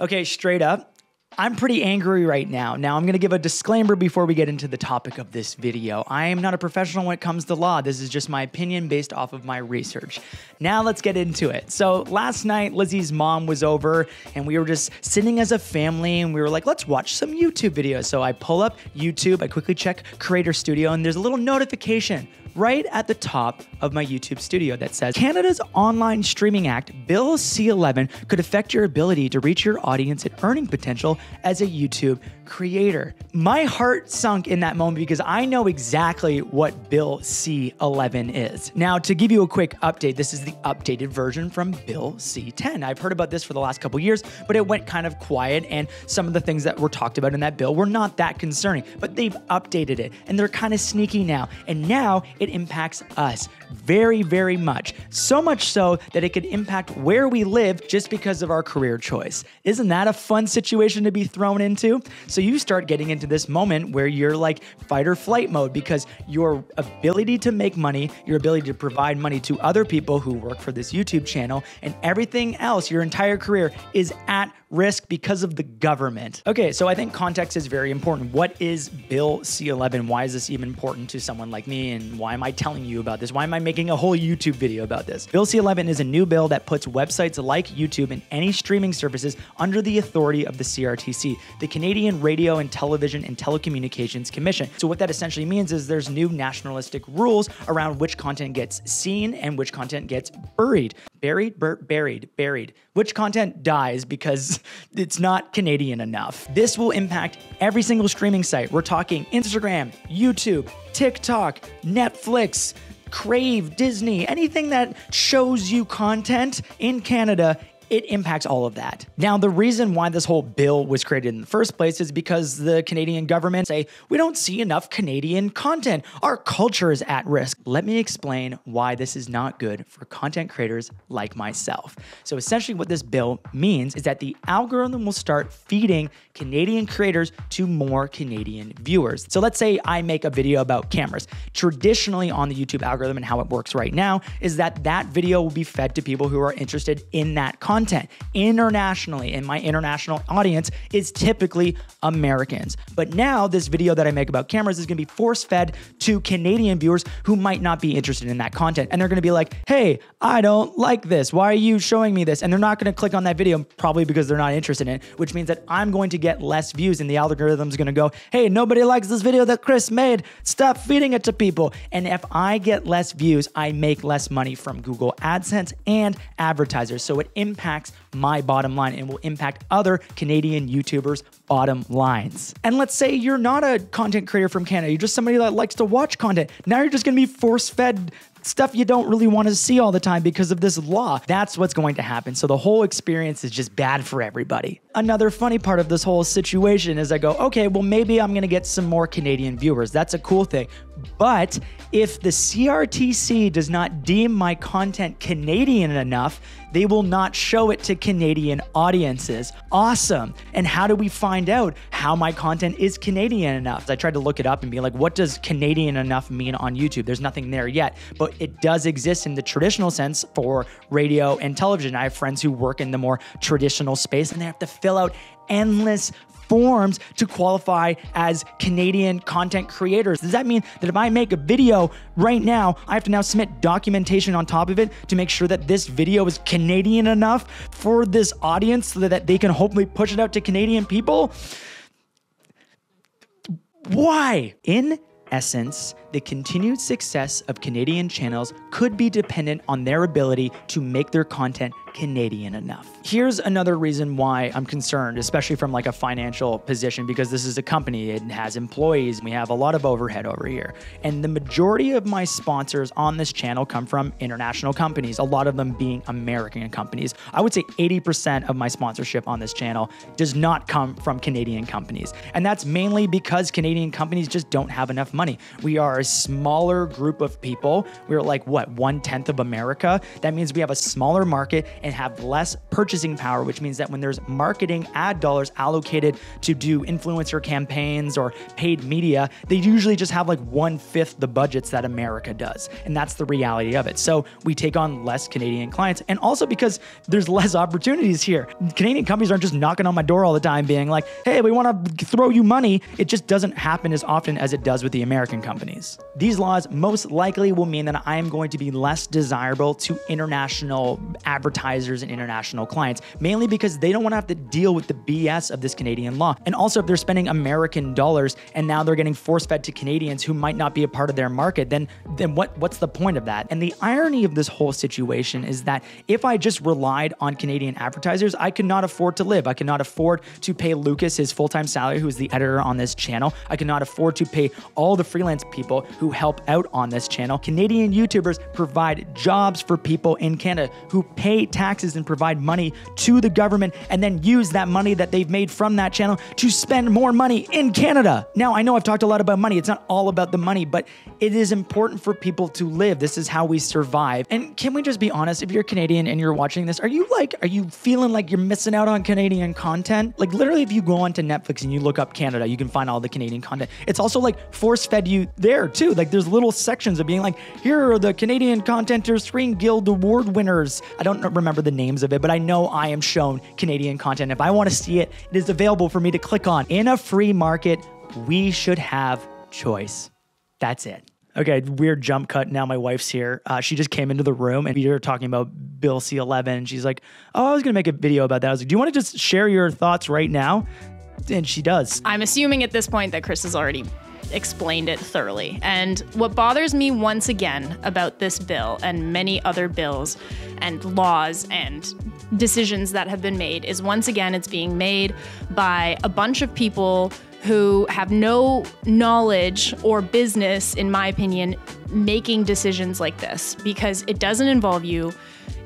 Okay, straight up. I'm pretty angry right now. Now, I'm going to give a disclaimer before we get into the topic of this video. I am not a professional when it comes to law. This is just my opinion based off of my research. Now, let's get into it. So, last night, Lizzie's mom was over and we were just sitting as a family and we were like, let's watch some YouTube videos. So, I pull up YouTube, I quickly check Creator Studio, and there's a little notification right at the top of my YouTube studio that says Canada's Online Streaming Act, Bill C 11, could affect your ability to reach your audience and earning potential as a YouTube creator. My heart sunk in that moment because I know exactly what Bill C 11 is. Now, to give you a quick update, this is the updated version from Bill C 10. I've heard about this for the last couple years, but it went kind of quiet, and some of the things that were talked about in that bill were not that concerning, but they've updated it and they're kind of sneaky now. And now it impacts us very, very much. So much so that it could impact where we live just because of our career choice. Isn't that a fun situation to be thrown into? So you start getting into this moment where you're like fight or flight mode because your ability to make money, your ability to provide money to other people who work for this YouTube channel, and everything else, your entire career is at risk because of the government. Okay, so I think context is very important. What is Bill C 11? Why is this even important to someone like me? And why am I telling you about this? Why am I making a whole YouTube video about this? Bill C 11 is a new bill that puts websites like YouTube and any streaming services under the authority of the CRTC, the Canadian Radio and Television and Telecommunications Commission. So, what that essentially means is there's new nationalistic rules around which content gets seen and which content gets buried. Buried, bur- buried, buried. Which content dies because it's not Canadian enough. This will impact every single streaming site. We're talking Instagram, YouTube, TikTok, Netflix, Crave, Disney, anything that shows you content in Canada it impacts all of that. Now, the reason why this whole bill was created in the first place is because the Canadian government say we don't see enough Canadian content. Our culture is at risk. Let me explain why this is not good for content creators like myself. So, essentially, what this bill means is that the algorithm will start feeding Canadian creators to more Canadian viewers. So, let's say I make a video about cameras. Traditionally, on the YouTube algorithm and how it works right now is that that video will be fed to people who are interested in that content content internationally, and my international audience is typically Americans. But now, this video that I make about cameras is gonna be force fed to Canadian viewers who might not be interested in that content. And they're gonna be like, hey, I don't like this. Why are you showing me this? And they're not gonna click on that video, probably because they're not interested in it, which means that I'm going to get less views, and the algorithm's gonna go, hey, nobody likes this video that Chris made. Stop feeding it to people. And if I get less views, I make less money from Google AdSense and advertisers. So it impacts impacts my bottom line and will impact other Canadian YouTubers' bottom lines. And let's say you're not a content creator from Canada, you're just somebody that likes to watch content. Now you're just gonna be force fed stuff you don't really want to see all the time because of this law. That's what's going to happen. So the whole experience is just bad for everybody. Another funny part of this whole situation is I go, okay, well, maybe I'm going to get some more Canadian viewers. That's a cool thing. But if the CRTC does not deem my content Canadian enough, they will not show it to Canadian audiences. Awesome. And how do we find out how my content is Canadian enough? I tried to look it up and be like, what does Canadian enough mean on YouTube? There's nothing there yet, but it does exist in the traditional sense for radio and television. I have friends who work in the more traditional space and they have to fill out endless forms to qualify as Canadian content creators. Does that mean that if I make a video right now, I have to now submit documentation on top of it to make sure that this video is Canadian enough for this audience so that they can hopefully push it out to Canadian people? Why? In essence, the continued success of Canadian channels could be dependent on their ability to make their content Canadian enough. Here's another reason why I'm concerned, especially from like a financial position, because this is a company, it has employees, we have a lot of overhead over here. And the majority of my sponsors on this channel come from international companies, a lot of them being American companies. I would say 80% of my sponsorship on this channel does not come from Canadian companies. And that's mainly because Canadian companies just don't have enough money. We are a smaller group of people. We're like, what, one tenth of America? That means we have a smaller market and have less purchasing power, which means that when there's marketing ad dollars allocated to do influencer campaigns or paid media, they usually just have like one fifth the budgets that America does. And that's the reality of it. So we take on less Canadian clients. And also because there's less opportunities here. Canadian companies aren't just knocking on my door all the time being like, hey, we want to throw you money. It just doesn't happen as often as it does with the American companies. These laws most likely will mean that I am going to be less desirable to international advertisers and international clients, mainly because they don't want to have to deal with the BS of this Canadian law. And also, if they're spending American dollars and now they're getting force fed to Canadians who might not be a part of their market, then then what what's the point of that? And the irony of this whole situation is that if I just relied on Canadian advertisers, I could not afford to live. I could not afford to pay Lucas his full-time salary, who is the editor on this channel. I could not afford to pay all the freelance people who help out on this channel. Canadian YouTubers provide jobs for people in Canada who pay taxes and provide money to the government and then use that money that they've made from that channel to spend more money in Canada. Now, I know I've talked a lot about money. It's not all about the money, but it is important for people to live. This is how we survive. And can we just be honest? If you're Canadian and you're watching this, are you like, are you feeling like you're missing out on Canadian content? Like, literally, if you go onto Netflix and you look up Canada, you can find all the Canadian content. It's also like force fed you there too. Like, there's little sections of being like, here are the Canadian Contenter Screen Guild Award winners. I don't remember the names of it, but I know I am shown Canadian content. If I want to see it, it is available for me to click on. In a free market, we should have choice. That's it. Okay, weird jump cut. Now my wife's here. Uh, she just came into the room and we were talking about Bill C 11. And she's like, Oh, I was going to make a video about that. I was like, Do you want to just share your thoughts right now? And she does. I'm assuming at this point that Chris has already explained it thoroughly. And what bothers me once again about this bill and many other bills and laws and decisions that have been made is once again it's being made by a bunch of people who have no knowledge or business, in my opinion, making decisions like this because it doesn't involve you.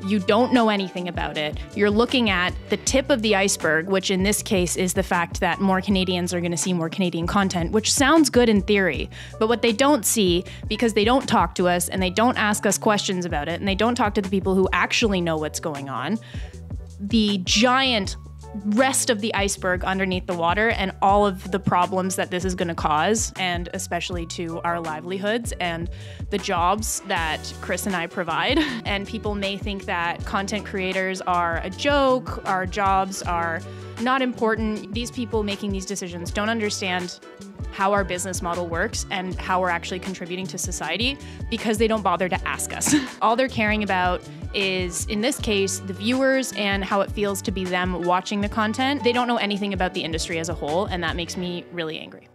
You don't know anything about it. You're looking at the tip of the iceberg, which in this case is the fact that more Canadians are going to see more Canadian content, which sounds good in theory. But what they don't see, because they don't talk to us and they don't ask us questions about it and they don't talk to the people who actually know what's going on, the giant rest of the iceberg underneath the water and all of the problems that this is going to cause, and especially to our livelihoods and the jobs that Chris and I provide. And people may think that content creators are a joke, our jobs are not important. These people making these decisions don't understand how our business model works and how we're actually contributing to society because they don't bother to ask us. All they're caring about is, in this case, the viewers and how it feels to be them watching the content. They don't know anything about the industry as a whole, and that makes me really angry.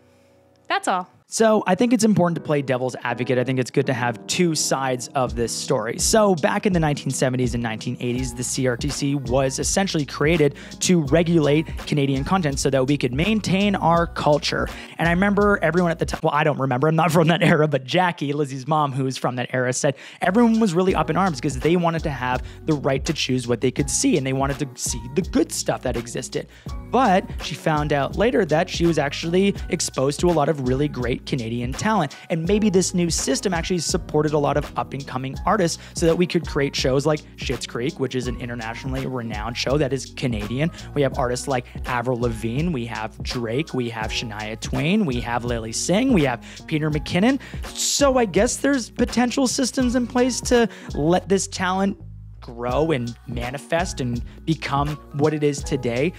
That's all. So I think it's important to play devil's advocate. I think it's good to have two sides of this story. So back in the 1970s and 1980s, the CRTC was essentially created to regulate Canadian content so that we could maintain our culture. And I remember everyone at the time, well, I don't remember, I'm not from that era, but Jackie, Lizzie's mom, who was from that era, said everyone was really up in arms because they wanted to have the right to choose what they could see and they wanted to see the good stuff that existed. But she found out later that she was actually exposed to a lot of really great Canadian talent. And maybe this new system actually supported a lot of up and coming artists so that we could create shows like Schitt's Creek, which is an internationally renowned show that is Canadian. We have artists like Avril Lavigne, we have Drake, we have Shania Twain, we have Lilly Singh, we have Peter McKinnon. So I guess there's potential systems in place to let this talent grow and manifest and become what it is today.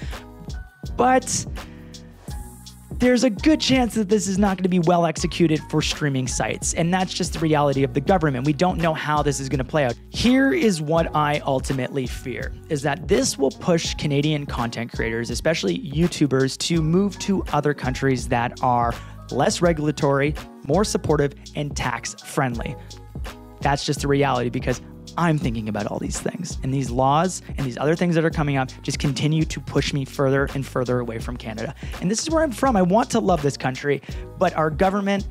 But there's a good chance that this is not going to be well executed for streaming sites. And that's just the reality of the government. We don't know how this is going to play out. Here is what I ultimately fear is that this will push Canadian content creators, especially YouTubers, to move to other countries that are less regulatory, more supportive, and tax friendly. That's just the reality because I'm thinking about all these things. And these laws and these other things that are coming up just continue to push me further and further away from Canada. And this is where I'm from. I want to love this country, but our government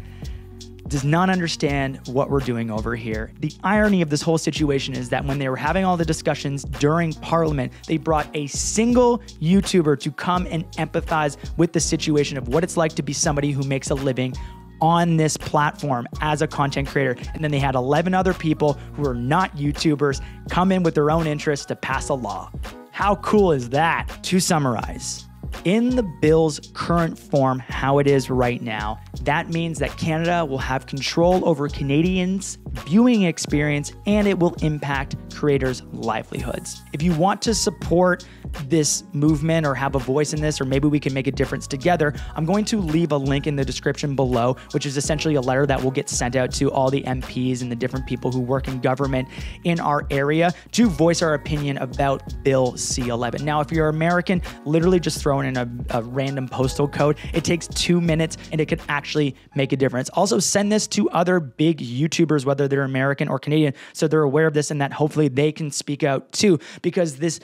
does not understand what we're doing over here. The irony of this whole situation is that when they were having all the discussions during Parliament, they brought a single YouTuber to come and empathize with the situation of what it's like to be somebody who makes a living on this platform as a content creator. And then they had 11 other people who are not YouTubers come in with their own interests to pass a law. How cool is that? To summarize, in the bill's current form, how it is right now, that means that Canada will have control over Canadians' viewing experience and it will impact creators' livelihoods. If you want to support this movement or have a voice in this, or maybe we can make a difference together, I'm going to leave a link in the description below, which is essentially a letter that will get sent out to all the MPs and the different people who work in government in our area to voice our opinion about Bill C 11. Now, if you're American, literally just throw in a, a random postal code. It takes two minutes and it could actually make a difference. Also, send this to other big YouTubers, whether they're American or Canadian, so they're aware of this and that hopefully they can speak out too, because this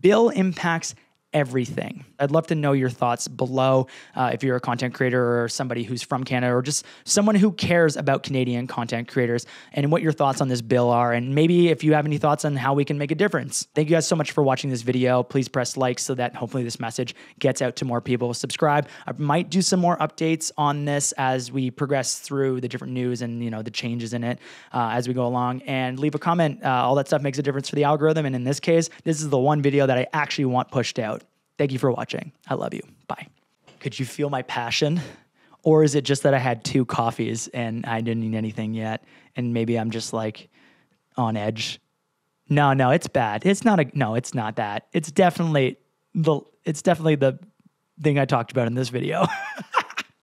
bill impacts everything. I'd love to know your thoughts below uh, if you're a content creator or somebody who's from Canada or just someone who cares about Canadian content creators and what your thoughts on this bill are. And maybe if you have any thoughts on how we can make a difference. Thank you guys so much for watching this video. Please press like so that hopefully this message gets out to more people. Subscribe. I might do some more updates on this as we progress through the different news and you know the changes in it uh, as we go along. And leave a comment. Uh, all that stuff makes a difference for the algorithm. And in this case, this is the one video that I actually want pushed out. Thank you for watching. I love you. Bye. Could you feel my passion? Or is it just that I had two coffees and I didn't eat anything yet? And maybe I'm just like on edge. No, no, it's bad. It's not a no, it's not that. It's definitely the it's definitely the thing I talked about in this video.